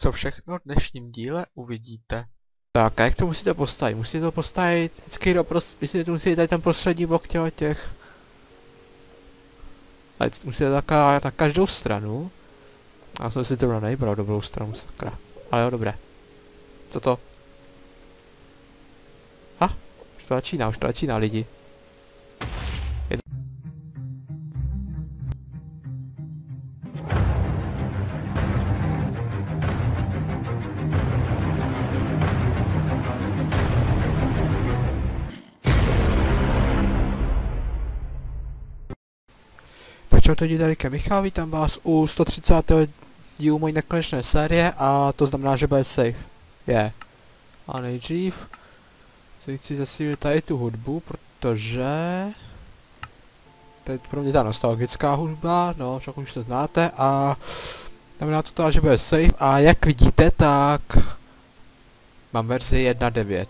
Co všechno v dnešním díle uvidíte. Tak a jak to musíte postavit? Musíte to postavit vždycky do prost... To musíte tady ten prostřední blok těle těch... A musíte taká na každou stranu. Já jsem si to nejbral dobrou stranu, sakra. Ale jo, dobré. Co to? Ha? Už to začíná, už to začíná lidi. Tak čau, tady tady Michal, vítám vás u 130. dílu mojí nekonečné série a to znamená, že bude safe. Je. Yeah. A nejdřív si chci zasílit tady tu hudbu, protože... To je pro mě ta nostalgická hudba, no, však už to znáte a... Znamená to teda, že bude safe a jak vidíte, tak... Mám verzi 1.9.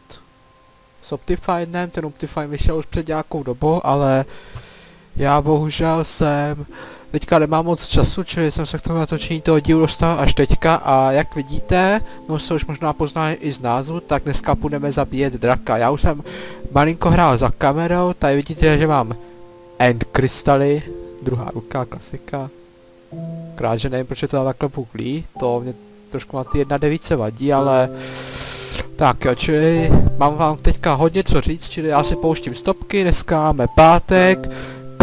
S Optifinem, ten Optifine vyšel už před nějakou dobou, ale... Já bohužel jsem teďka nemám moc času, čili jsem se k tomu natočení toho dílu dostal až teďka a jak vidíte, no se už možná pozná i z názvu, tak dneska budeme zabíjet draka. Já už jsem malinko hrál za kamerou, tady vidíte, že mám end krystaly, druhá ruka, klasika. Krát, že nevím, proč je to takhle puklý, to mě trošku na ty jedna devíce vadí, ale... Tak jo, čili mám vám teďka hodně co říct, čili já si pouštím stopky, dneska máme pátek,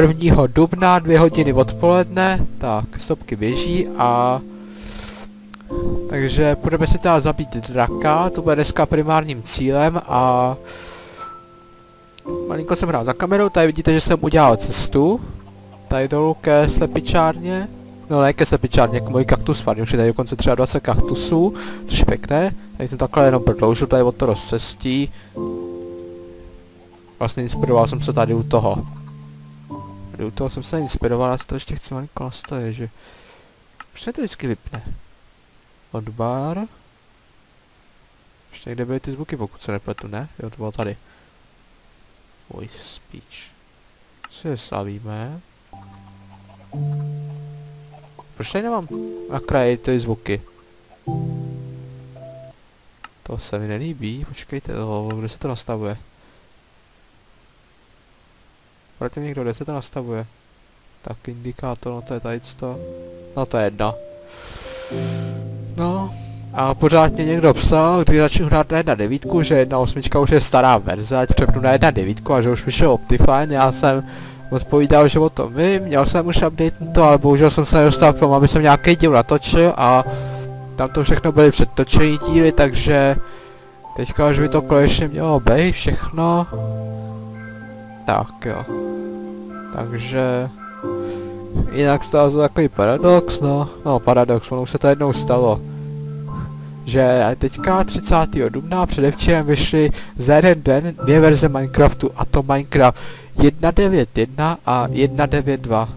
1. dubna, dvě hodiny odpoledne, tak stopky běží a... Takže budeme si teda zabít draka, to bude dneska primárním cílem a... Malinko jsem hrál za kamerou, tady vidíte, že jsem udělal cestu. Tady dolů ke slepičárně. No ne ke slepičárně, k mojí kaktus farmě, už je tady dokonce třeba 20 kaktusů, což je pěkné. Tady jsem takhle jenom prodloužil tady od toho rozcestí. Vlastně inspiroval jsem se tady u toho. U toho jsem se inspiroval, já si to ještě chci malinko nastavit, že... Proč se to vždycky vypne? Odbar. Ještě někde byly ty zvuky, pokud se nepletu, ne? Jo, to bylo tady. Voice speech. Co je slavíme? Proč tady nemám na kraji ty zvuky? To se mi nelíbí, počkejte, to, kde se to nastavuje? Mi někdo, kde se to nastavuje? Tak indikátor, no to je tady to. No to je jedno. No, a pořád mě někdo psal, když začnu hrát na 1.9, že 1.8 už je stará verze, ať přepnu na 1.9 a že už vyšel Optifine, já jsem odpovídal, že o tom vím, měl jsem už update to, ale bohužel jsem se nedostal k tomu, aby jsem nějaký díl natočil a tam to všechno byly předtočený díly, takže teďka už by to konečně mělo být všechno. Tak jo. Takže... Jinak stál to takový paradox, no. No paradox, ono se to jednou stalo. Že teďka 30. dubna předevčírem vyšly za jeden den dvě verze Minecraftu a to Minecraft 1.9.1 a 1.9.2.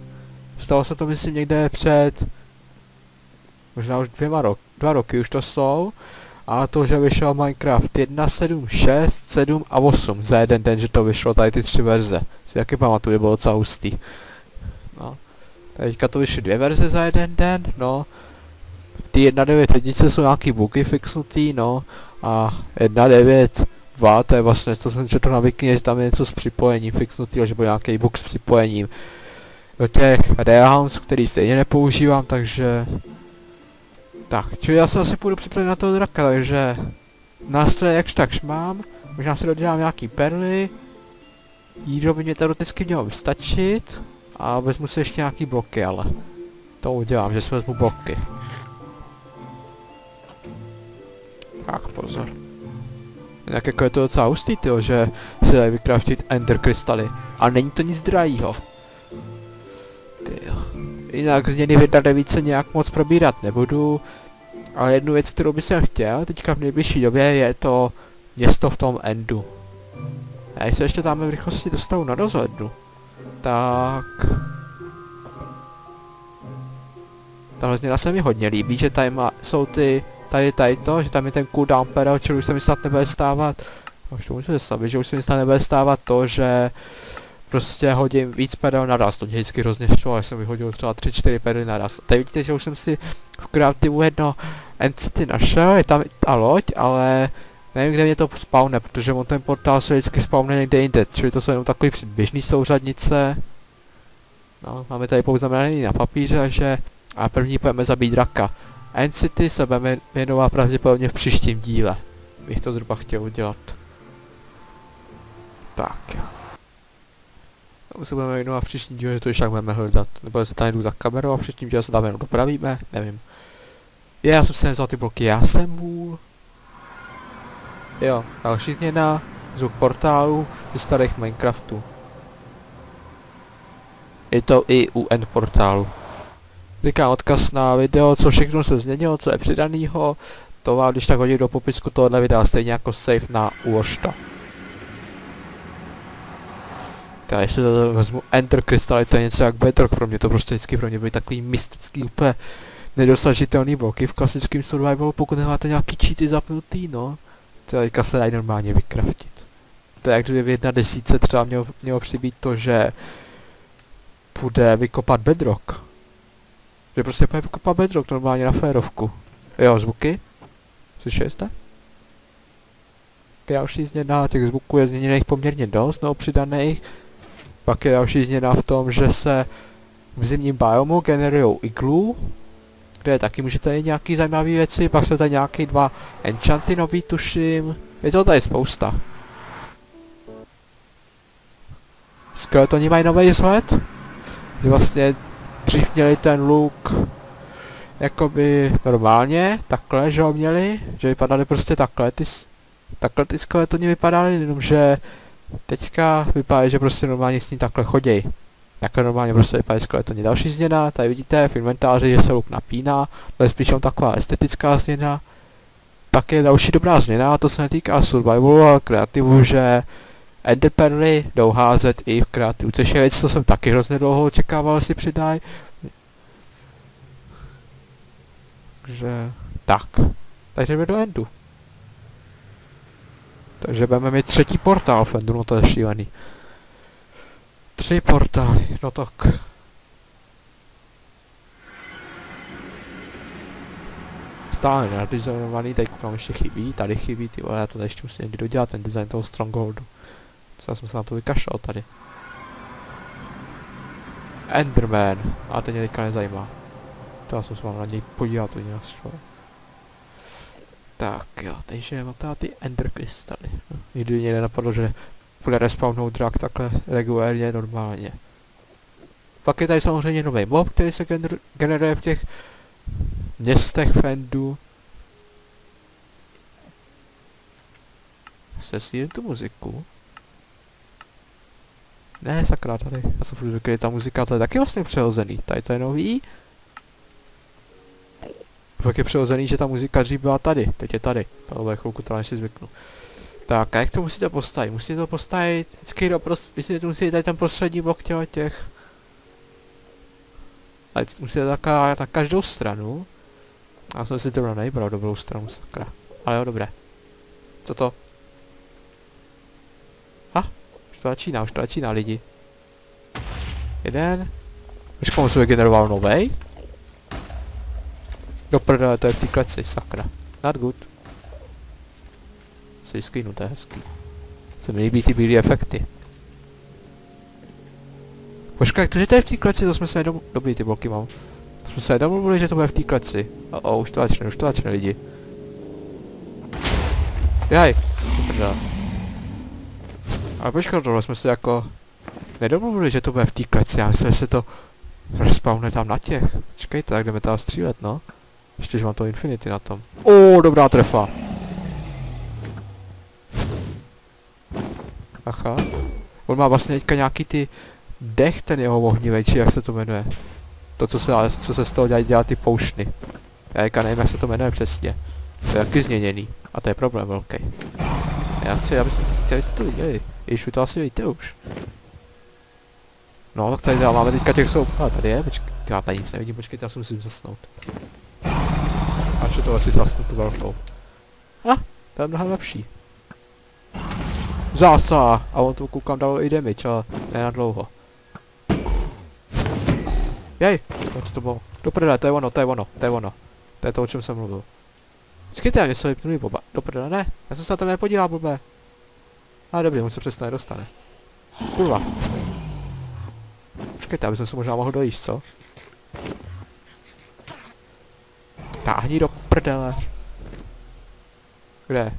Stalo se to myslím někde před... Možná už dvěma rok, dva roky už to jsou. A to, že vyšel Minecraft 1, 7, 6, 7 a 8 za jeden den, že to vyšlo tady ty tři verze. Si taky pamatuju, bylo docela hustý. No. Teďka to vyšly dvě verze za jeden den, no. Ty 1.9 jednice jsou nějaký bugy fixnutý, no. A 1.9 to je vlastně, to jsem četl na Wiki, že tam je něco s připojením fixnutý, že byl nějaký bug s připojením do těch Realhounds, který stejně nepoužívám, takže tak, čili já se asi půjdu připravit na toho draka, takže nástroje jakž takž mám, možná si dodělám nějaký perly, jídlo by mě teoreticky mělo vystačit a vezmu si ještě nějaký bloky, ale to udělám, že si vezmu bloky. Tak pozor. Jinak jako je to docela hustý, tyjo, že si dají vykraftit ender krystaly. A není to nic drahýho. Tyjo. Jinak změny v více nějak moc probírat nebudu. Ale jednu věc, kterou bych chtěl teďka v nejbližší době, je to město v tom endu. Já se ještě tam v rychlosti dostanu na dozhledu. Tak... Tahle změna se mi hodně líbí, že tady má, jsou ty, tady tady to, že tam je ten cooldown pedal, čili už se mi snad nebude stávat, už to můžu zastavit, že už se mi snad nebude stávat to, že prostě hodím víc pedal naraz, to mě vždycky hrozně šlo, jsem vyhodil třeba 3-4 pedely naraz. Tady vidíte, že už jsem si v kreativu jedno Encity našel, je tam ta loď, ale nevím, kde mě to spawne, protože on ten portál se vždycky spawne někde jinde, čili to jsou jenom takový předběžný souřadnice. No, máme tady pouze na papíře, že a první půjdeme zabít draka. Encity se budeme věnovat pravděpodobně v příštím díle. Bych to zhruba chtěl udělat. Tak jo. Se budeme věnovat příštím díle, že to ještě tak budeme hledat. Nebo se tady jdu za kamerou a v příštím díle se tam jenom dopravíme, nevím. Je, já jsem si nevzal ty bloky, já jsem vůl. Jo, další změna, zvuk portálu ze starých Minecraftů. Je to i u end portálu. Říkám odkaz na video, co všechno se změnilo, co je přidanýho. To vám když tak hodím do popisku tohohle videa, stejně jako save na Uložta. Tak ještě to vezmu Enter Crystal, to je něco jak Bedrock pro mě, to prostě vždycky pro mě byly takový mystický, úplně nedosažitelný bloky v klasickém survivalu, pokud nemáte nějaký cheaty zapnutý, no. To teďka se dají normálně vykraftit. To je jak kdyby v jedna desíce třeba mělo, mělo přibýt to, že bude vykopat bedrock. Že prostě bude vykopat bedrock normálně na férovku. Jo, zvuky? Slyšeli jste? Další změna, těch zvuků je změněných poměrně dost, no přidaných. Pak je další změna v tom, že se v zimním biomu generují iglu, kde taky můžete jít nějaký zajímavé věci, pak jsou tady nějaký dva enchanty nový, tuším. Je to tady spousta. Skeletoni mají nový vzhled. Vlastně dřív měli ten look jakoby normálně, takhle, že ho měli, že vypadaly prostě takhle, ty, takhle ty skeletoni vypadaly, jenomže teďka vypadá, že prostě normálně s ní takhle choděj. Takhle normálně prostě vypadá skeletoni. Další změna, tady vidíte v inventáři, že se luk napíná, to je spíš taková estetická změna. Pak je další dobrá změna, a to se netýká survivalu, ale kreativu, že Enderperly jdou házet i v kreativu, což je věc, co jsem taky hrozně dlouho očekával, jestli přidají. Takže tak. Takže jdeme do endu. Takže budeme mít třetí portál v endu, no to je šílený. Tři portály, no tak. Stále nadizajnovaný, tady koukám ještě chybí, tady chybí, ty vole, já to ještě musím někdy dodělat, ten design toho Strongholdu. Co já jsem se na to vykašlal tady. Enderman. A ten mě teďka nezajímá. To já jsem se mám na něj podívat, to nějak Tak jo, takže mám tady ty ender krystaly. Nikdy mě nenapadlo, že bude respawnout drak takhle regulérně normálně. Pak je tady samozřejmě nový mob, který se gener generuje v těch městech Fendu. Se tu muziku. Ne, sakra, tady. Já jsem furt ta muzika, to je taky vlastně přehozený. Tady to je nový. Pak je přehozený, že ta muzika dřív byla tady. Teď je tady. To bude chvilku to si zvyknu. Tak, a jak to musíte postavit? Musíte to postavit vždycky do prost... Myslíte, musíte tady ten prostřední blok těle těch... A musíte tak na každou stranu. Já jsem si to nejbral dobrou stranu, sakra. Ale jo, dobré. Co to? to začíná, už to začíná lidi. Jeden. Už komu se vygeneroval novej? Do prdele, to je v té kleci, sakra. Not good. Si screenu, to je hezký. Se mi líbí ty bílé efekty. Počkej, to, že to je v té kleci, to jsme se nedomluvili. Dobrý, ty bloky mám. To jsme se nedomluvili, že to bude v té kleci. O, oh, už to začne, už to začne lidi. Jaj, prdele. Ale počkej, tohle jsme se jako nedomluvili, že to bude v té kleci, já myslím, že se to respawne tam na těch. Počkejte, tak jdeme tam střílet, no. Ještě, že mám to Infinity na tom. O, dobrá trefa. Aha. On má vlastně teďka nějaký ty dech, ten jeho ohnivej, či jak se to jmenuje. To, co se, co se z toho dělá, dělá ty poušny. Já teďka nevím, jak se to jmenuje přesně. To je taky změněný. A to je problém velký. Já chci, abyste, abyste to viděli. Když vy to asi víte už. No, tak tady máme teďka těch. A tady je, počkej, já tady nic nevidím, počkejte, já si musím zasnout. Až to asi zasnu tu velkou. A, ah, to je mnohem lepší. Zásah! A on tu koukám dal i damage, ale ne na dlouho. Jej, co to bylo? Do prdele, to je ono, to je ono, to je ono. To je to, o čem jsem mluvil. Počkejte, mě se vypnuli boba. Do prdele, ne. Já jsem se na to nepodíval, blbé. Ale dobrý, on se přesto nedostane. Kurva. Počkejte, aby jsem se možná mohl dojíst, co? Táhni do prdele. Kde?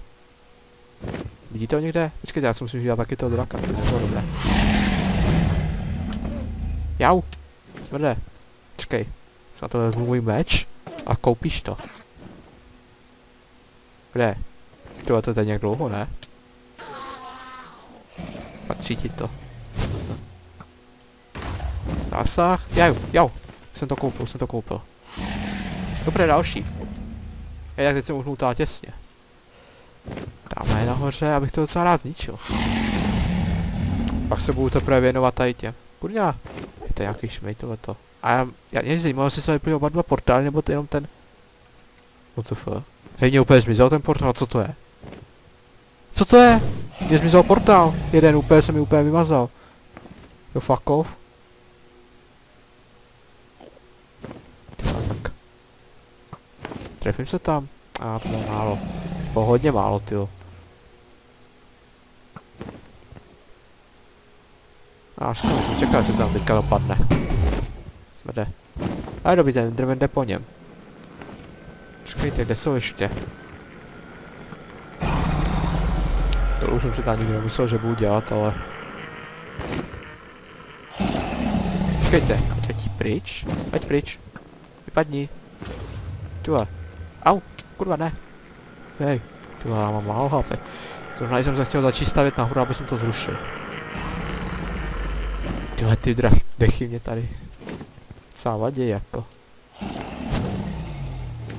Vidíte ho někde? Počkejte, já si musím dát taky toho draka, to nebylo dobré. Jau! Smrde. Čekej. Na to vezmu můj meč a koupíš to. Kde? Tohle to je nějak dlouho, ne? Patří ti to. Zásah. Jau, jau. Jsem to koupil, jsem to koupil. Dobré, další. Je, tak teď jsem uhnutá těsně. Dáme je nahoře, abych to docela rád zničil. Pak se budu teprve věnovat tady těm. Kurňa, je to nějaký šmej tohleto. A já, já mě zajímalo, jestli se vyplňují oba dva portály, nebo to jenom ten... WTF? Hej, mě úplně zmizel ten portál, co to je? Co to je? Mě zmizel portál. Jeden úplně se mi úplně vymazal. Jo, fuck off. Tak. Trefím se tam. A ah, to bylo málo. Bylo hodně málo, tyjo. A škoda, jsem čekal, jestli se tam teďka dopadne. Smrde. Ale dobrý, ten Enderman jde po něm. Počkejte, kde jsou ještě? To už jsem si tam nikdy nemyslel, že budu dělat, ale... Počkejte, ať pryč. Ať pryč. Vypadni. Tuhle. Au, kurva ne. Hej, tuhle, já mám málo HP. Zrovna jsem se chtěl začít stavět nahoru, aby jsem to zrušil. Tyhle ty drah dechy mě tady vadí jako.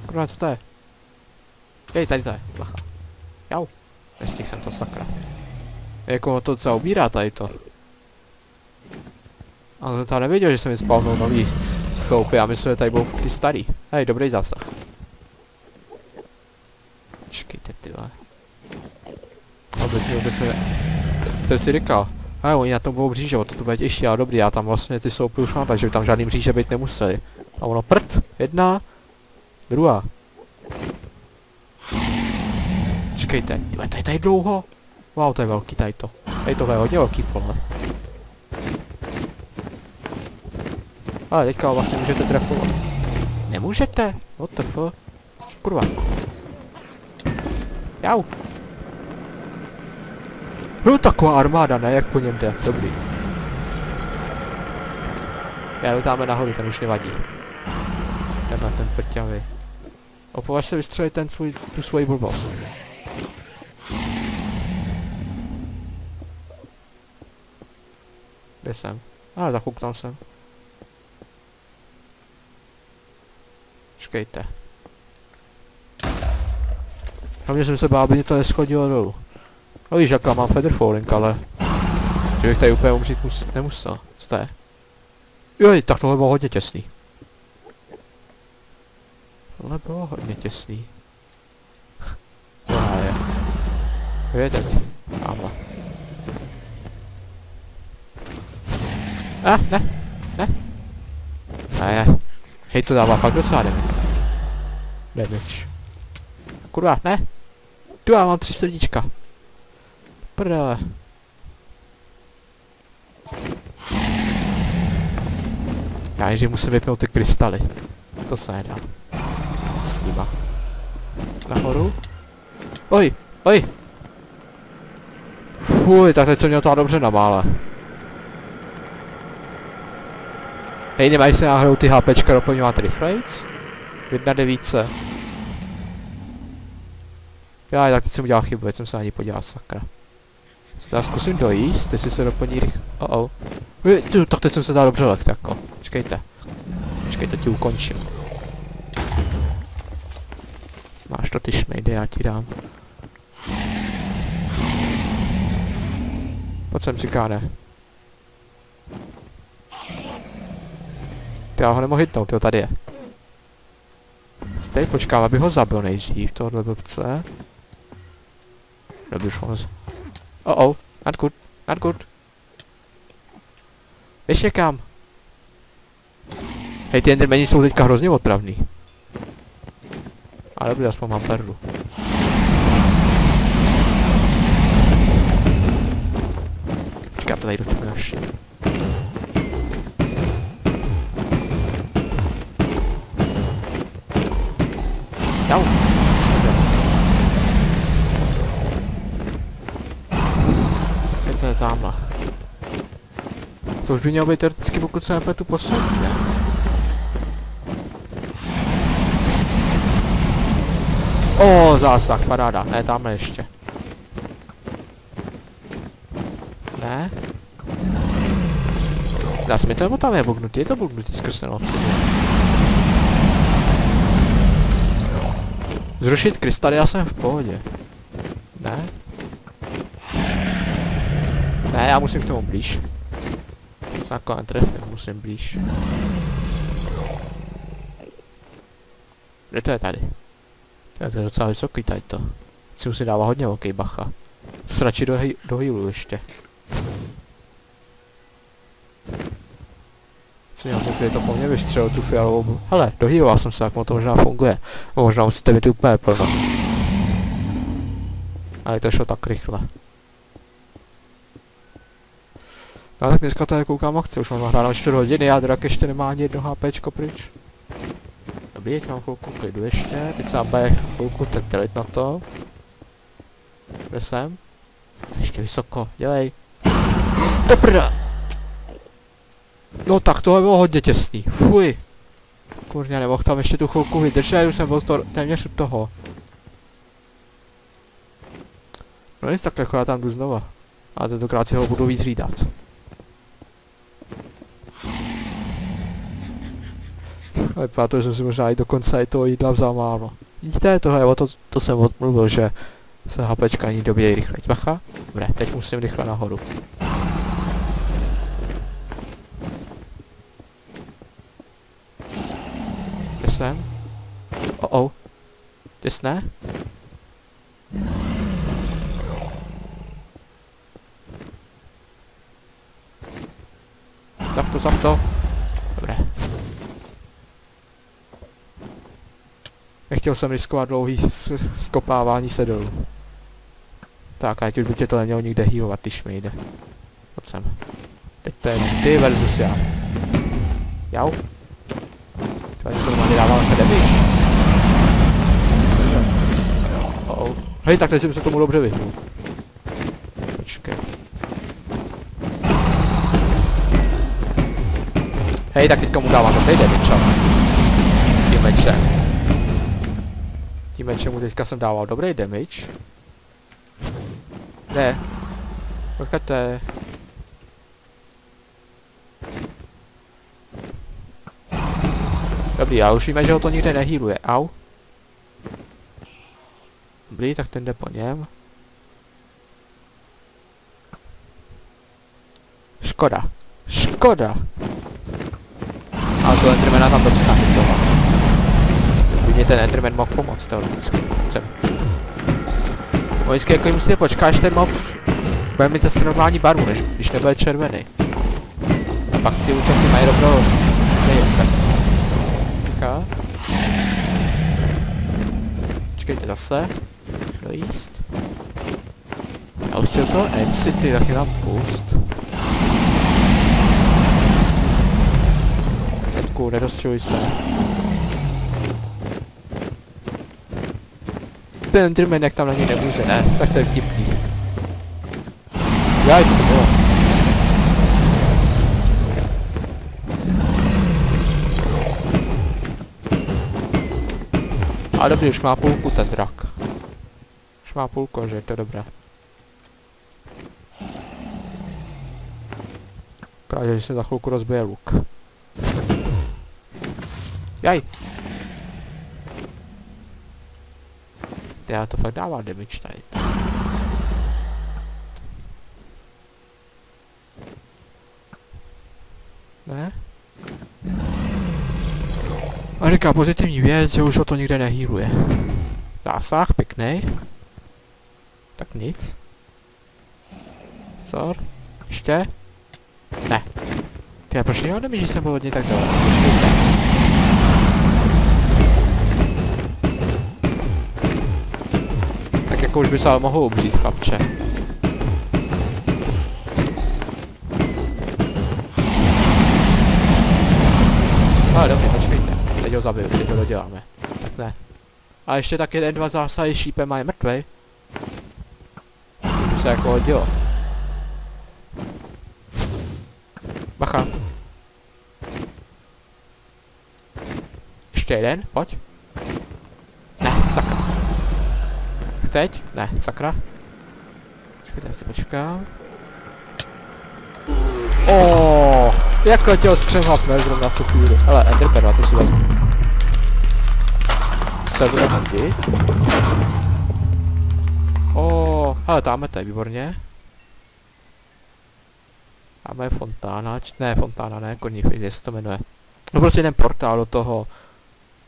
Kurva, co to je? Hej, tady to je, bacha. Jau. Nestihl jsem to, sakra. Jako to docela ubírá tady to. Ale jsem tam nevěděl, že jsem mi spavnul nový sloupy. Já myslím, že tady budou ty starý. Hej, dobrý zásah. Počkejte, ty vole. Vůbec, vůbec ne... Jsem si říkal, ale oni na tom budou mříže, to tu bude těžší, ale dobrý, já tam vlastně ty sloupy už mám, takže by tam žádný mříže být nemuseli. A ono prd, jedna, druhá. Čekejte, tyhle, tady, tady dlouho. Wow, to je velký tady to. Tady tohle je hodně velký pole. Ale teďka vlastně můžete trefovat. Nemůžete? What the? Kurva. Jau. No taková armáda, ne? Jak po něm jde. Dobrý. Já dáme nahoru, ten už nevadí. Jdeme ten prťavý. Opovaž se vystřelit ten svůj, tu svoji blbost. Kde jsem? Ale zakouknal jsem. Čekejte. Hlavně jsem se bál, aby mě to neschodilo dolů. No víš, jaká mám feather falling, ale... Že bych tady úplně umřít mus nemusel. Co to je? Joj, tak tohle bylo hodně těsný. Tohle bylo hodně těsný. No je. Kde je teď? Tamhle. Ah, ne, ne. Ne, hej, to dává fakt docela damage. Damage. Kurva, ne. Tu já mám tři srdíčka. Prdele. Já nejdřív musím vypnout ty krystaly. To se nedá. S nima. Nahoru. Oj, oj. Fuj, tak teď jsem měl to dobře na mále. Hej, nemají se náhodou ty HPčka doplňovat rychlejc? Jedna devíce. Já, tak teď jsem udělal chybu, teď jsem se ani podíval, sakra. Já zkusím dojíst, jestli se doplní rychle. Oh, oh. Tak teď jsem se dal dobře lekt, jako. Počkejte. Počkejte, ti ukončím. Máš to ty šmejdy, já ti dám. Pojď sem, cikáne. Ty já ho nemohu hitnout, jo, tady je. Si tady počkám, aby ho zabil nejdřív, tohle blbce. Dobrý, už ho Oh oh, not good, not good. Ještě kam? Hej, ty endermeni jsou teďka hrozně otravný. Ale dobrý, aspoň mám perlu. Počkej, to tady do tebe naši. Jau. Tamhle. To už by mělo být teoreticky, pokud se nepletu posun, ne? O, zásah, paráda. Ne, tamhle ještě. Ne? Dá se mi to, nebo tam je bugnutý? Je to bugnutý skrz ten obsidian. Zrušit krystaly, já jsem v pohodě. Ne? Ne, já musím k tomu blíž. Jako netrefím, musím blíž. Kde to je tady? To je docela vysoký tady to. Si musím dávat hodně velký bacha. To se radši do, do healu ještě. Co já můžu to po mně vystřelil tu fialovou. Hele, dohýloval jsem se, jak to možná funguje. Možná musíte být úplně plno. Ale to šlo tak rychle. No tak dneska tady koukám akce, už mám nahráno 4 hodiny, já teda ještě nemá ani jedno HPčko pryč. Dobrý, teď mám chvilku klidu ještě, teď se bude chvilku tetrit na to. Kde jsem? To ještě vysoko, dělej. Dobrá! No tak tohle bylo hodně těsný, fuj. Kurňa, nemohl tam ještě tu chvilku vydržet, už jsem byl to téměř u toho. No nic, tak jako já tam jdu znova. A tentokrát si ho budu víc hlídat. Vypadá to, že jsem si možná i do konce i toho jídla vzal málo. Vidíte, tohle, o to, to jsem odmluvil, že se HPčka ani dobějí rychle. Bacha. Dobré, teď musím rychle nahoru. Kde jsem? Oh oh. Těsné? Tak to, zap to. Dobré. Nechtěl jsem riskovat dlouhý skopávání se dolů. Tak, a teď už by tě to nemělo nikde healovat, když mi jde. Pojď sem. Teď to je ty versus já. Jau. To ani to normálně dává na damage. Oh. Hej, tak teď jsem se tomu dobře vyhnul. Počkej. Hej, tak teďka mu dávám dobrý damage, ale. Tím mečem. Tím mečem teďka jsem dával dobrý damage. Ne. Počkejte. Dobrý, ale už víme, že ho to nikde nehýluje. Au. Dobrý, tak ten jde po něm. Škoda. Škoda. Ale to Endermana tam dočká. By mě ten Enderman mohl pomoct teoreticky. Chcem. Vždycky jako musíte počkat, až ten mob bude mít zase normální barvu, než když nebude červený. A pak ty útoky mají rovnou nejlepší. Počká. Počkejte zase. Dojíst. A už si to End City, taky dám pust. Edku, nedostřeluj se. Ten jak tam na něj nemůže, ne? Tak to je vtipný. Já, co to bylo? A dobrý, už má půlku ten drak. Už má půlku, že je to dobré. Kráže, že se za chvilku rozbije luk. Jaj! Já to fakt dává damage tady. Ne? A říká pozitivní věc, že už o to nikde nehýluje. Zásah, pěkný. Tak nic. Zor. Ještě? Ne. Ty proč neměl že jsem byl tak dole? Počkejte. Jako už by se ale mohl ubřít, chlapče. Ale dobrý, počkejte. Teď ho zabiju, teď ho doděláme. Tak ne. A ještě tak jeden, dva zásahy šípem a je mrtvej. To se jako hodilo. Bacha. Ještě jeden, pojď. Ne, sakra. Teď? Ne, sakra. Počkejte, já si počkám. Oh, jak letěl střemhat ne zrovna v tu chvíli. Ale Enderperla, to si vezmu. Se bude hodit. Oh, ale tamhle to je výborně. Je fontána, č ne fontána, ne, koní, jak se to jmenuje. No prostě ten portál do toho.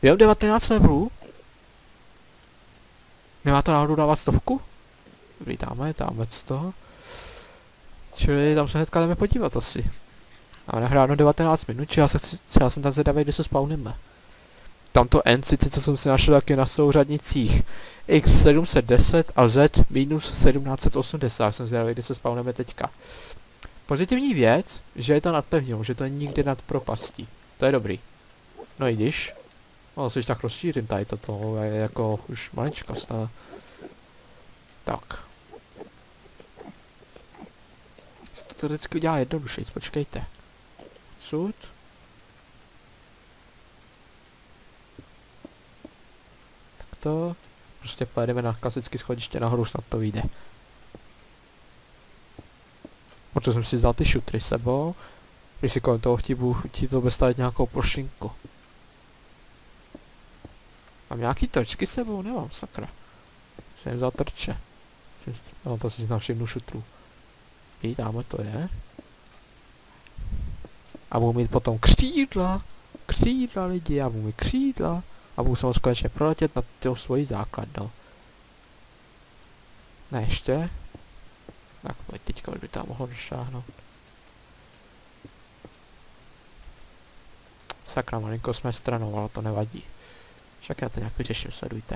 Je 19 levelů? Nemá to náhodou dávat stovku? Vítáme, tamhle z toho. Čili tam se hnedka jdeme podívat asi. A nahráno 19 minut, či já, se, já jsem tam zvědavý, kde se spawníme. Tamto N sice, co jsem si našel, tak je na souřadnicích X710 a Z minus 1780. Jsem zvědavý, kde se spawneme teďka. Pozitivní věc, že je to nad pevninou, že to je nikdy nad propastí. To je dobrý. No i když. No, si tak rozšířím tady toto, je jako už maličkost, ale... Tak. To vždycky udělá jednodušeji, počkejte. Sud. Tak to. Prostě pojedeme na klasické schodiště nahoru, snad to vyjde. Protože jsem si vzal ty šutry sebou. Když si kolem toho chtějí, chtít to stavit nějakou plošinku. Mám nějaký točky sebou? Nemám, sakra. Jsem vzal trče. No to si znám všimnu šutrů. I dáme to je. A budu mít potom křídla. Křídla lidi, já budu mít křídla. A budu se konečně proletět na tu svoji základnu. Ne, ještě. Tak pojď teďka už by tam mohlo došáhnout. Sakra, malinko jsme stranou, ale to nevadí. Však já to nějak vyřeším, sledujte.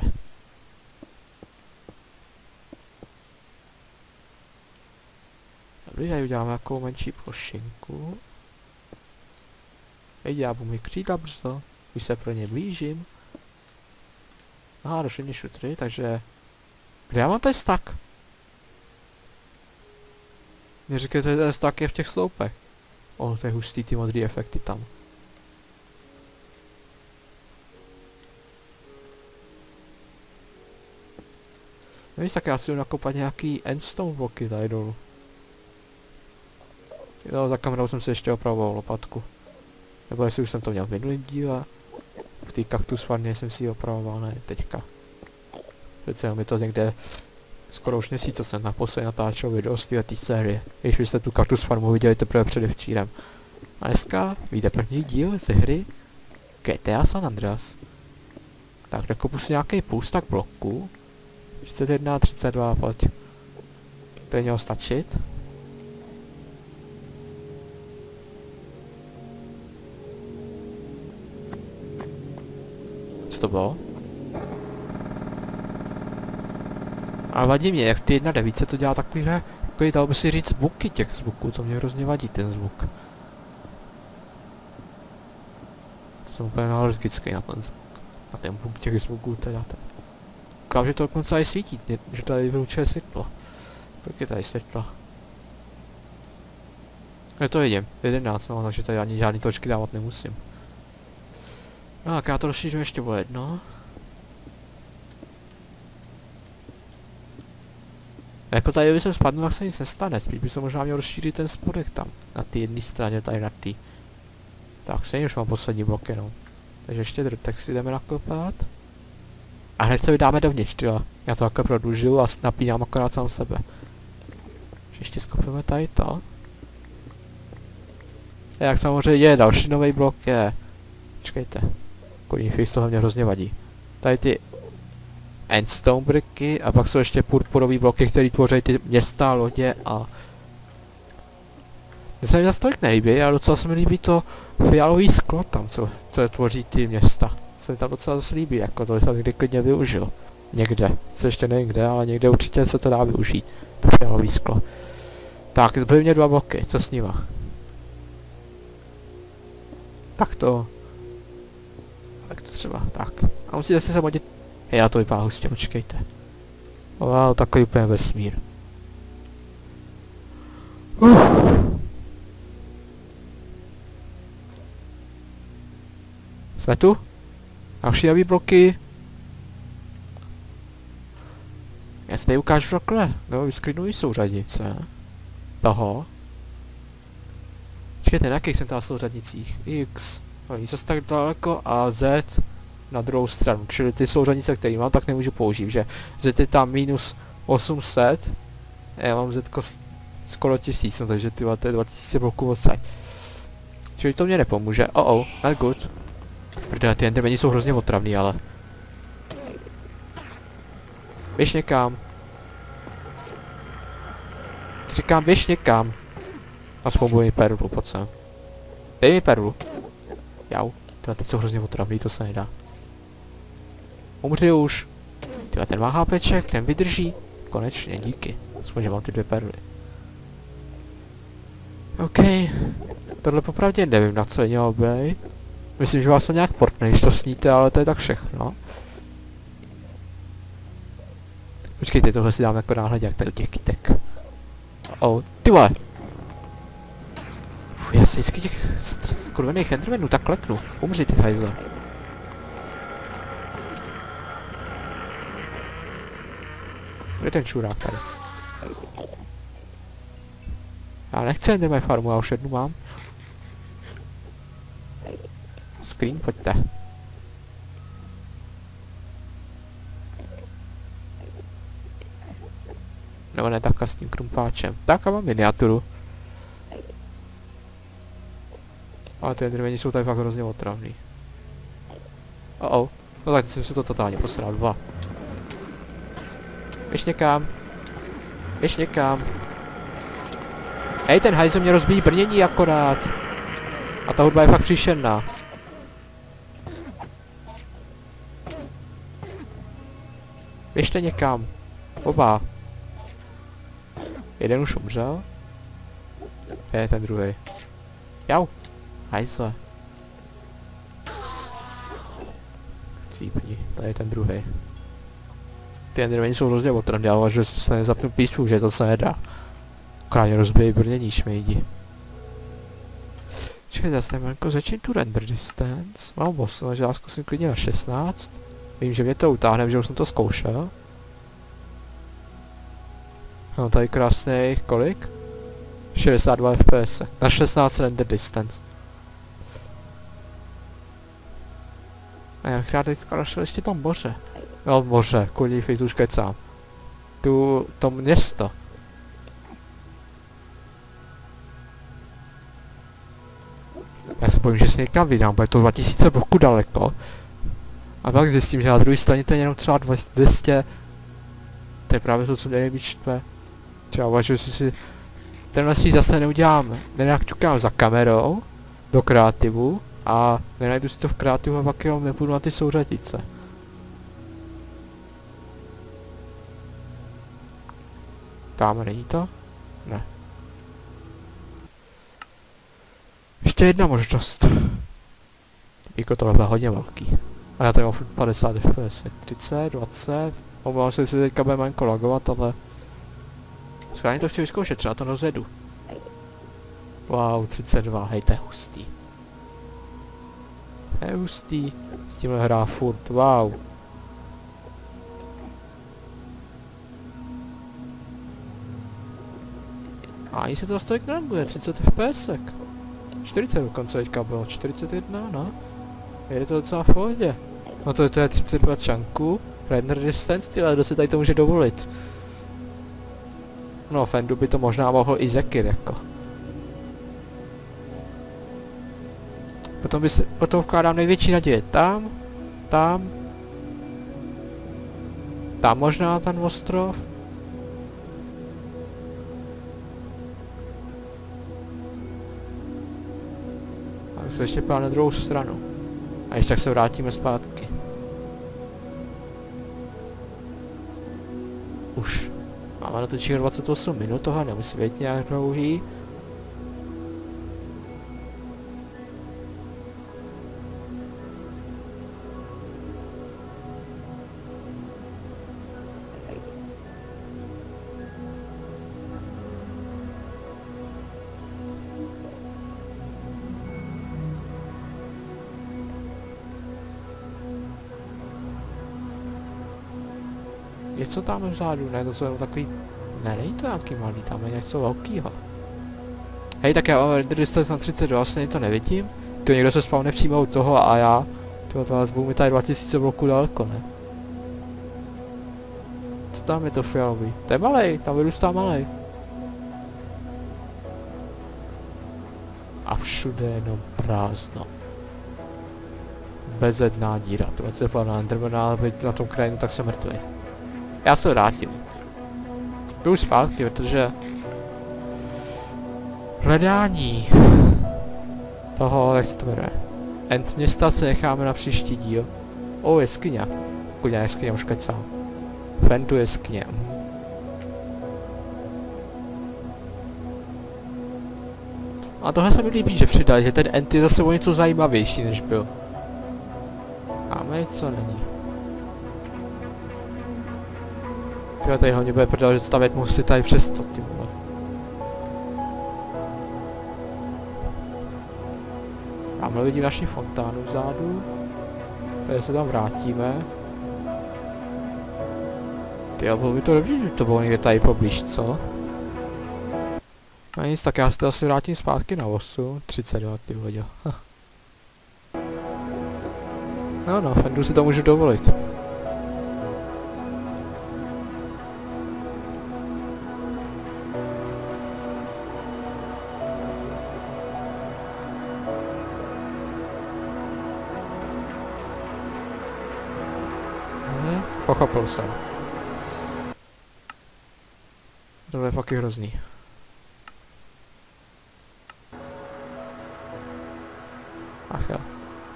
Dobrý, tady uděláme nějakou menší plošinku. Hej, já budu mít křídla brzo, už se pro ně blížím. Aha, došly mě šutry, takže... Kde já mám ten stack? Mě říkáte, ten stack je v těch sloupech. O, to je hustý ty modrý efekty tam. Nevíš, tak já si jdu nakopat nějaký endstone bloky tady dolů. Jo, za kamerou jsem si ještě opravoval lopatku. Nebo jestli už jsem to měl v minulým díle. V té kaktus farmě jsem si ji opravoval, ne teďka. Přece jenom je to někde skoro už měsíc, co jsem naposledy natáčel video z této série. Když byste tu kaktus farmu viděli teprve předevčírem. A dneska vyjde první díl ze hry GTA San Andreas. Tak dokopu si nějaký půstak bloku. 31, 32, pojď. To je mělo stačit. Co to bylo? A vadí mě, jak ty jedna devíce to dělá takovýhle, takový dal by si říct zvuky těch zvuků, to mě hrozně vadí ten zvuk. To jsem úplně na ten zvuk. Na ten zvuk těch zvuků teda. Ten. Koukám, že to dokonce i svítí, že tady vylučuje světlo. Kolik je tady světlo? Je to vidím, 11, no, takže tady ani žádný točky dávat nemusím. No tak já to rozšířím ještě o jedno. Jako tady by se spadnul, tak se nic nestane, spíš by se možná měl rozšířit ten spodek tam, na té jedné straně, tady na té. Tak, stejně už mám poslední blok jenom. Takže ještě drtek si jdeme nakopat. A hned se vydáme dovnitř, jo. Já to takhle prodlužuju a napínám akorát sám sebe. Ještě skopujeme tady to. A jak samozřejmě je, další nový blok je... Počkejte. Koní face to mě hrozně vadí. Tady ty endstone bricky a pak jsou ještě purpurový bloky, které tvoří ty města, lodě a... Mně se mi zase tolik nelíbí, ale docela se mi líbí to fialový sklo tam, co, co tvoří ty města. Se mi tam docela zase líbí, jako to jsem někdy klidně využil. Někde. Co ještě nevím kde, ale někde určitě se to dá využít. To fialový sklo. Tak, zbyly mě dva bloky, co s nima? Tak to. Tak to třeba, tak. A musíte se samodit. Na to vypadá hustě, počkejte. Wow, takový úplně vesmír. Uf. Jsme tu? Další nový bloky. Já si tady ukážu takhle. No, vyskrinují souřadnice. Toho. Počkejte, na jakých jsem tam souřadnicích? X. No, nic zase tak daleko a Z na druhou stranu. Čili ty souřadnice, které mám, tak nemůžu použít, že Z je tam minus 800. A já mám Z skoro 1000, no takže ty to je 2000 bloků odsaď. Čili to mě nepomůže. Oh oh, not good. Prdele, ty endermeni jsou hrozně otravný, ale. Běž někam. Říkám, běž někam. Aspoň mi perlu, pojď sem. Dej mi perlu. Jau. Tyhle teď jsou hrozně otravný, to se nedá. Umři už. Tyhle ten má HPček, ten vydrží. Konečně, díky. Aspoň, že mám ty dvě perly. OK. Tohle popravdě nevím, na co mělo být. Myslím, že vás to nějak portne, když to sníte, ale to je tak všechno. Počkejte, tohle si dám jako náhled jak tady těch kytek. Oh, ty vole! Fuh, já si vždycky těch skurvených endermenů tak kleknu. Umři ty hajzle. Kde ten čurák tady? Já nechci enderman farmu, já už jednu mám. Screen, pojďte. Nebo ne takhle s tím krumpáčem. Tak a mám miniaturu. Ale ty endermeni jsou tady fakt hrozně otravný. Oh oh. No tak jsem si to totálně posral. Dva. Běž někam. Běž někam. Hej, ten hajzo mě rozbíjí brnění akorát. A ta hudba je fakt příšerná. Běžte někam. Oba. Jeden už umřel. Je ten druhý. Jau. Hajzle. Cípni, to je ten druhý. Ty endermeni jsou hrozně otravní, ale že se nezapnu písmu, že to se nedá. Králně rozbije brnění šmejdi. Čekaj, zase malinko začít tu render distance. Mám boss, ale že já zkusím klidně na 16. Vím, že mě to utáhne, že už jsem to zkoušel. No tady krásný, kolik? 62 fps. Na 16 render distance. A já rád teďka našel ještě to moře. No moře, kulí už kecám. Tu, to město. Já se bojím, že se někam vydám, bude to 2000 bloků daleko. A pak zjistím, že na druhé straně to je jenom třeba 200. To je právě to, co mě nejvíc štve. Třeba uvažuji, si si tenhle si zase neudělám, nenak ťukám za kamerou do kreativu a nenajdu si to v kreativu a pak jo, nepůjdu na ty souřadice. Tam není to? Ne. Ještě jedna možnost. Jako tohle bylo hodně velký. A já tady mám 50 fps, 30, 20. Obávám se, jestli teďka bude malinko lagovat, ale... Schválně to chci vyzkoušet, třeba to rozjedu. Wow, 32, hej, to je hustý. To je hustý. S tímhle hrá furt, wow. A ani se to zase tolik nebude, 30 fps. 40 dokonce teďka bylo, 41, no. Je to docela v pohodě. No to, to je 32 čanků, render distance, tyhle, kdo se tady to může dovolit. No, Fendu by to možná mohl i Zekir, jako. Potom, by se, potom vkládám největší naděje tam, tam, tam možná ten ostrov. A se ještě pár na druhou stranu. A ještě tak se vrátíme zpátky. Už. Máme na natočí 28 minut, tohle nemusí být nějak dlouhý. Něco tam vzadu, ne, to jsou takový... Ne, není to nějaký malý, tam je něco velkýho. Hej, tak já mám distance na 32, vlastně to nevidím. To někdo se spawne přímo u toho a já... Tyhle to vás mi tady 2000 bloků daleko, ne? Co tam je to fialový? To je malej, tam vyrůstá malej. A všude jenom prázdno. Bezedná díra. To se ale být na tom krajinu, tak jsem mrtvý. Já se vrátím. Jdu zpátky, protože... Hledání toho, jak se to jmenuje. End města se necháme na příští díl. O, jeskyně. Kudě jeskyně už kecám. Fendu jeskyně. A tohle se mi líbí, že přidali, že ten End je zase o něco zajímavější, než byl. Máme co není. Tyhle tady hlavně bude prdel, že stavět mosty tady přes to, ty vole. Tamhle vidím naši fontánu vzadu. Tady se tam vrátíme. Ty, bylo by to dobře, že to bylo někde tady poblíž, co? No nic, tak já se asi vrátím zpátky na osu. 32, ty vole. no no, Fendu si to můžu dovolit. Pochopil jsem. To je fakt hrozný. Ach jo.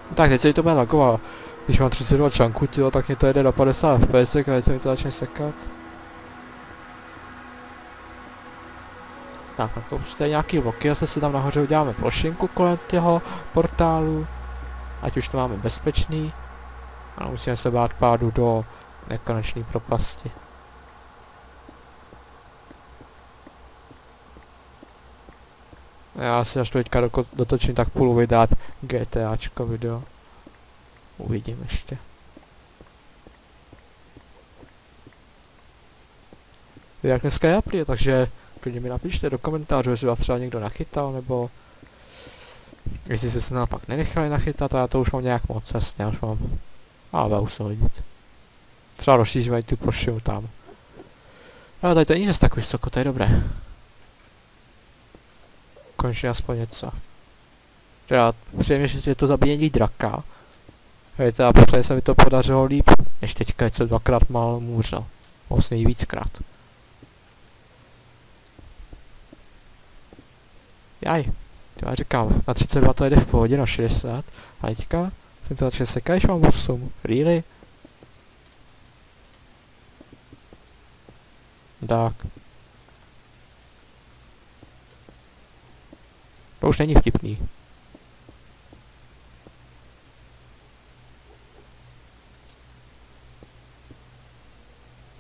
No tak teď to bude lagovat. Když mám 32 članků, tyjo, tak mě to jede na 50 fps a teď se mi to začne sekat. Tak, nakopřte nějaký bloky, zase si tam nahoře uděláme plošinku kolem těho portálu. Ať už to máme bezpečný. A musíme se bát pádu do nekonečný propasti. Já si až teďka dotočím tak půl vydat GTAčko video. Uvidím ještě. Jak dneska je apríl, takže klidně mi napište do komentářů, jestli vás třeba někdo nachytal, nebo jestli jste se naopak nenechali nachytat, a já to už mám nějak moc, jasně, už mám. Ale už se vidět. Třeba rozšíříme tu plošinu tam. Ale tady to není zase tak vysoko, to je dobré. Konečně aspoň něco. Teda přijeme, že je to zabíjení draka. Hej, teda posledně se mi to podařilo líp, než teďka, co dvakrát málo můřel. Vlastně i víckrát. Jaj, já říkám, na 32 to jde v pohodě, na 60. A teďka jsem to začal sekat, když mám 8. Really? Tak. To už není vtipný.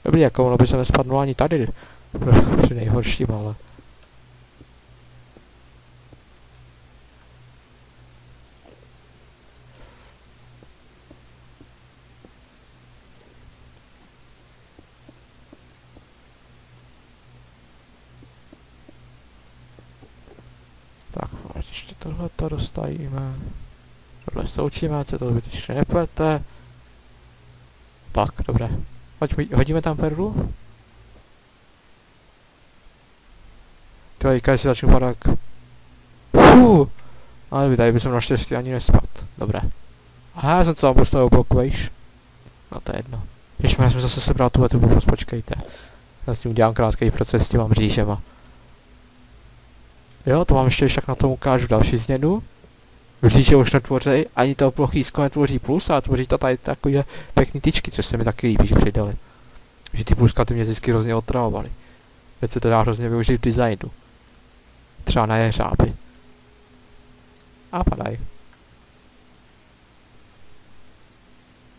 Dobrý, jako ono by se nespadlo ani tady. Při nejhorším, ale... tohle to dostavíme. Tohle se to zbytečně neplete. Tak, dobré. Hoď, hodíme tam perlu. Tyhle, si začnu padat. Fuuu. Ale by tady by jsem naštěstí ani nespad. Dobré. Aha, já jsem to tam postavil bloku, víš. No to je jedno. Ještě jsme zase sebral tuhle tu blbost, počkejte. Já s tím udělám krátký proces s těma mřížema. Jo, to vám ještě však na tom ukážu další změnu. Vždyť už netvoří, ani to plochýsko netvoří plus, ale tvoří to tady takové pěkný tyčky, což se mi taky líbí, že přidali. Že ty půlskaty mě vždycky hrozně otravovaly. Teď se to dá hrozně využít v designu. Třeba na jeřáby. A padaj.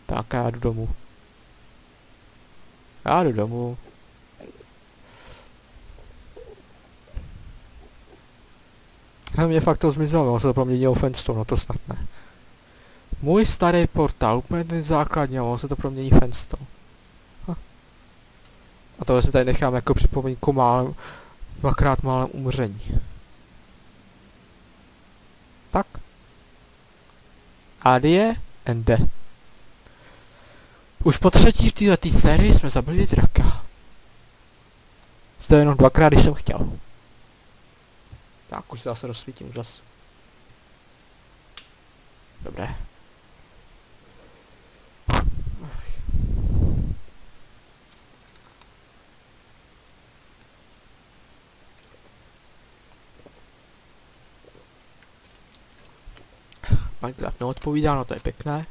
Tak já jdu domů. Já jdu domů. A mě fakt to zmizelo, on se to proměnil Fenstone, no to snad ne. Můj starý portál, úplně ten základní, on se to promění Fenstone. A tohle se tady nechám jako připomínku málem, dvakrát málem umření. Tak. Adie ende. Už po třetí v této sérii jsme zabili draka. Jste jenom dvakrát, když jsem chtěl. Tak, už se zase rozsvítím, úžas. Dobré. Minecraft neodpovídá, no to je pěkné.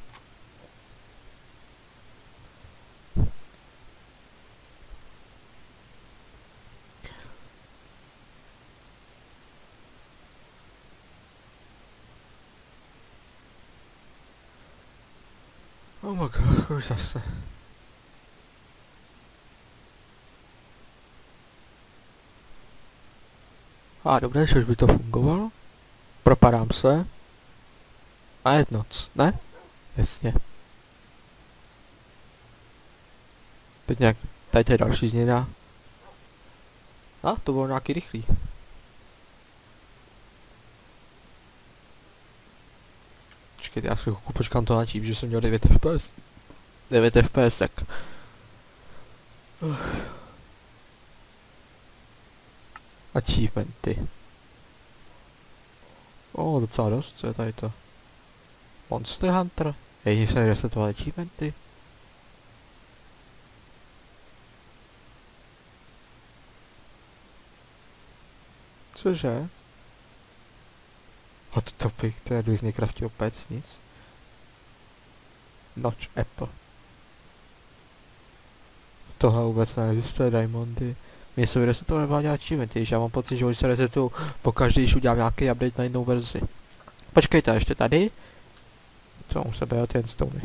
Oh my god, už zase. A dobré, že už by to fungovalo. Propadám se. A je noc, ne? Jasně. Teď nějak, tady je další změna. A, to bylo nějaký rychlý. Počkejte, já si chvilku počkám to načít, že jsem měl 9 fps. 9 fps, tak. Achievementy. O, docela dost, co je tady to? Monster Hunter? Hej, se resetoval achievementy. Cože? Hot topic, to je bych nekraftil opět nic. Notch Apple. Tohle vůbec neexistuje, Diamondy. Mě se vyresetovaly nějaký achievementy, já mám pocit, že oni se resetují po každý, když udělám nějaký update na jinou verzi. Počkejte, ještě tady. Co mám sebe o ten stony.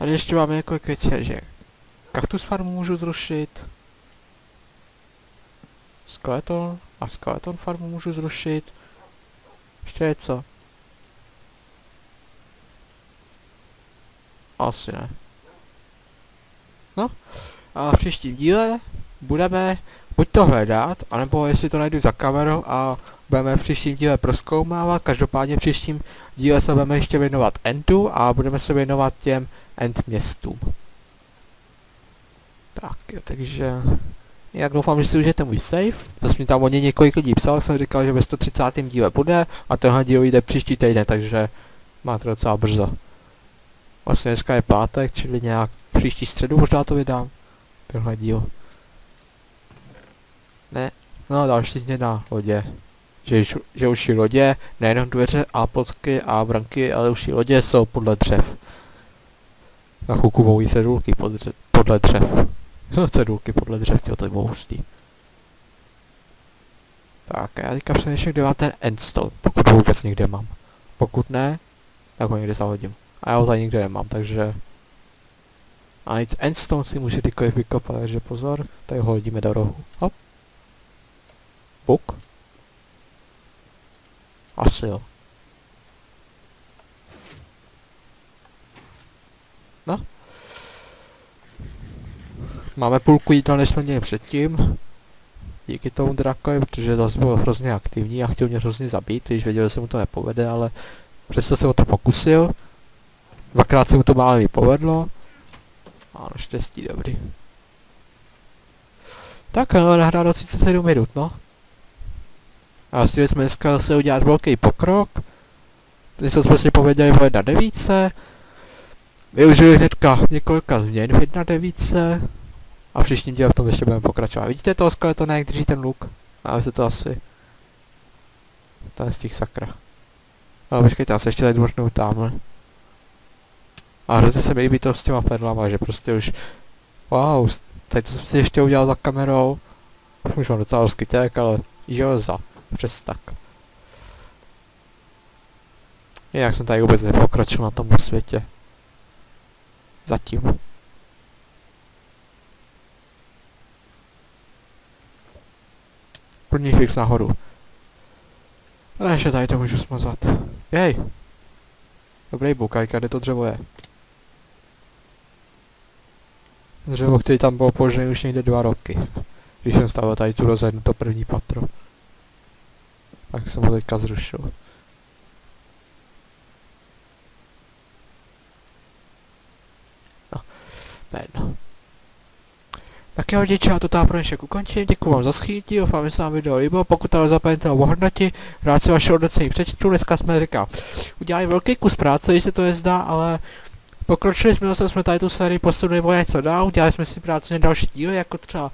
A ještě máme několik věcí, že kaktus farmu můžu zrušit. Skeleton a skeleton farmu můžu zrušit. Ještě je co? Asi ne. No, a v příštím díle budeme buď to hledat, anebo jestli to najdu za kamerou a budeme v příštím díle proskoumávat. Každopádně v příštím díle se budeme ještě věnovat Endu a budeme se věnovat těm End městům. Tak, takže... Jak doufám, že si užijete můj save. To mi tam o něj několik lidí psal, jsem říkal, že ve 130. díle bude a tenhle díl jde příští týden, takže máte docela brzo. Vlastně dneska je pátek, čili nějak příští středu možná to vydám. Tenhle díl. Ne, no další změna lodě. Že, že už lodě, nejenom dveře a potky a branky, ale už lodě jsou podle dřev. Na chukubový cedulky podle dřev. Cedulky podle dřev, tyjo, to je hustý. Tak, já teďka přemýšlím, kde má ten endstone, pokud ho vůbec někde mám. Pokud ne, tak ho někde zahodím. A já ho tady nikde nemám, takže... A nic endstone si může kdykoliv vykopat, takže pozor, tady ho hodíme do rohu. Hop. Puk. Asi jo. No, Máme půlku jídla, než jsme měli předtím. Díky tomu drakovi, protože zase byl hrozně aktivní a chtěl mě hrozně zabít, když věděl, že se mu to nepovede, ale přesto se o to pokusil. Dvakrát se mu to málo povedlo. Ano, štěstí, dobrý. Tak, no, nahrál do 37 minut, no. A asi jsme dneska zase udělat velký pokrok. Teď jsme si pověděli o jedna devíce. Využili hnedka několika změn v jedna devíce. A příštím díle v tom ještě budeme pokračovat. Vidíte toho skeletona, jak drží ten luk? A se to asi... To je z těch sakra. Ale počkejte, já se ještě tady dvrhnu tamhle. A hrozně se mi líbí to s těma perlama, že prostě už Wow, tady to jsem si ještě udělal za kamerou. Už mám docela rozkytek, ale jo za. Přes tak. Jinak jsem tady vůbec nepokročil na tom světě. Zatím. První fix nahoru. Ale ještě tady to můžu smazat. Jej! Dobrý bukajka, kde to dřevo je? Dřevo, který tam bylo položené už někde dva roky. Když jsem stavil tady tu rozhlednu, to první patro. Tak jsem ho teďka zrušil. No, to je jedno. Tak jo, děti, já to tady pro dnešek ukončím, děkuji vám za schýtí, doufám, že se vám video líbilo, pokud to zapomeňte o hodnotě, rád si vaše hodnocení přečtu, dneska jsme říkal, udělali velký kus práce, jestli to je zdá, ale pokročili jsme zase, jsme tady tu sérii posunuli o něco dál, udělali jsme si práci na další díly, jako třeba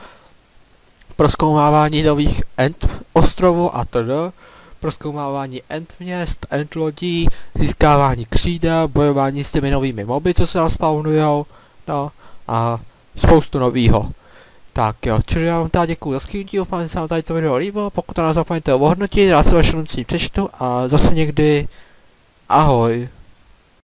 proskoumávání nových end ostrovů a td. Proskoumávání end měst, end lodí, získávání křídel, bojování s těmi novými moby, co se tam spawnujou, no a spoustu novýho. Tak jo, čili já vám tady děkuji za skývnutí, doufám, že se vám tady to video líbilo, pokud to nezapomeňte ohodnotit, rád se vaše přečtu a zase někdy ahoj.